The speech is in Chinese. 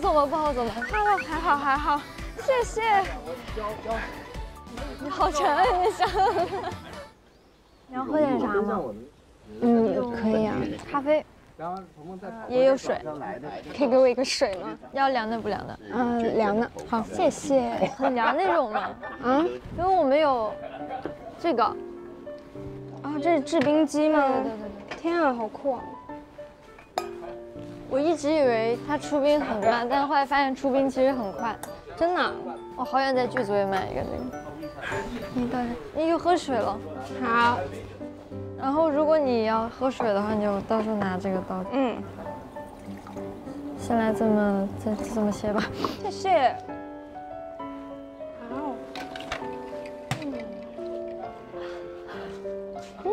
走吗？不好走吗？还好还好还好，谢谢。你好沉啊，你想。你要喝点啥吗？嗯，可以啊。咖啡。也有水，可以给我一个水吗？要凉的不凉的？嗯，凉的。好，谢谢。很凉那种吗？啊？因为我们有这个。啊，这是制冰机吗？对对对。天啊，好酷啊！我一直以为他出兵很慢但是后来发现出兵其实很快真的我好想在剧组也买一个这个。你等一下你去喝水了。好。然后如果你要喝水的话你就到时候拿这个倒嗯。先来这么再这么些吧。谢谢。然嗯。